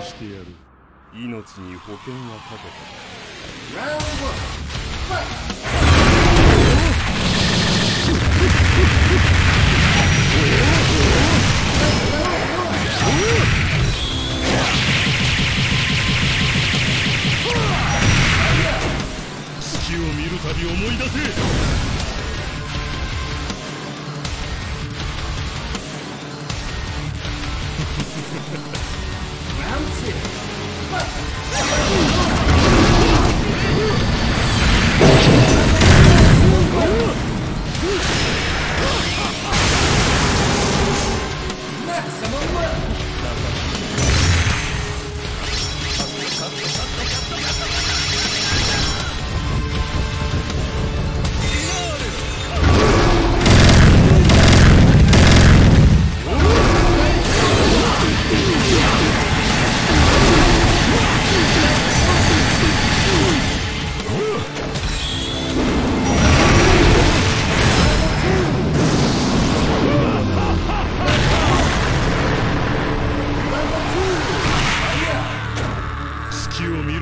してやる命に保険はかけた Round one. Fight. 月を見るたび思い出せ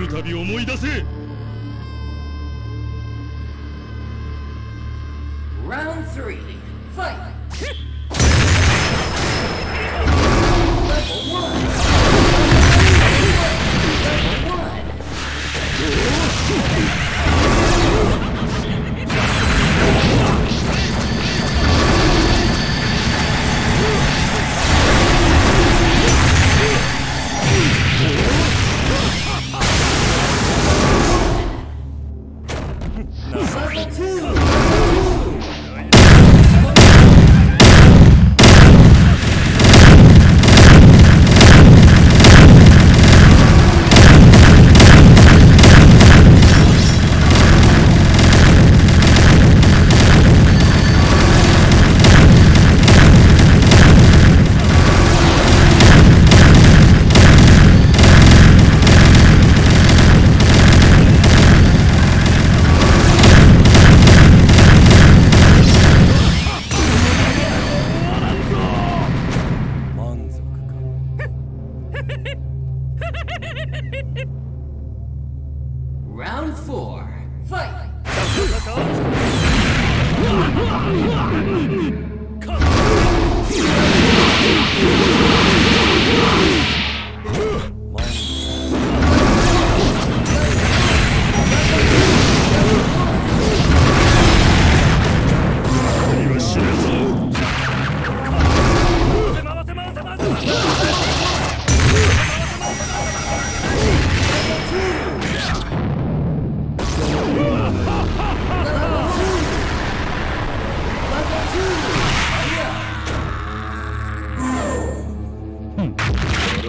るたび思い出せ Round three. Fight. fool! Mm-hmm.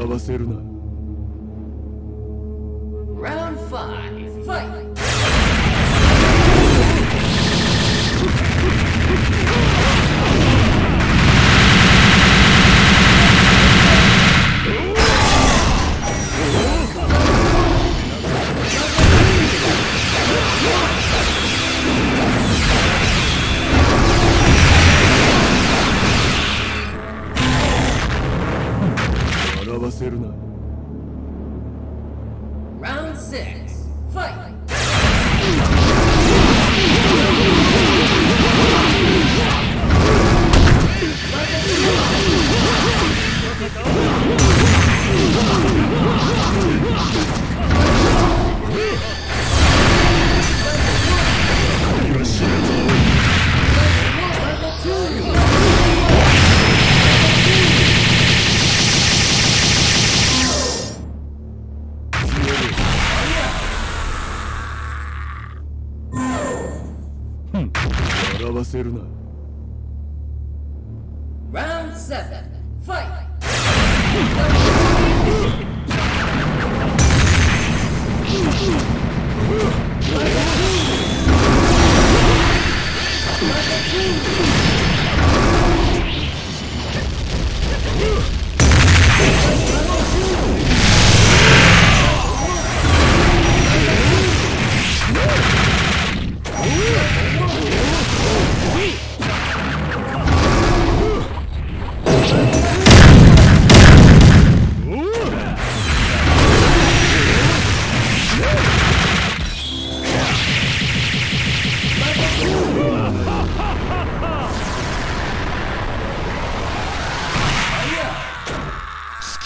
笑わせるなわせるな Round six. Fight. 笑わせるな。ラン7、ファイト